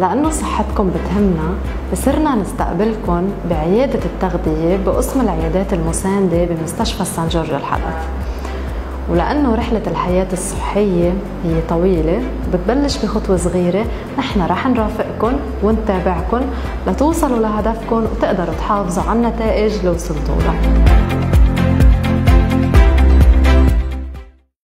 لأنه صحتكم بتهمنا صرنا نستقبلكم بعيادة التغذية بقسم العيادات المساندة بمستشفى سان جورج الحدث. ولأنه رحلة الحياة الصحية هي طويلة بتبلش بخطوة صغيرة نحن رح نرافقكم ونتابعكم لتوصلوا لهدفكم وتقدروا تحافظوا على النتائج اللي وصلتوا لها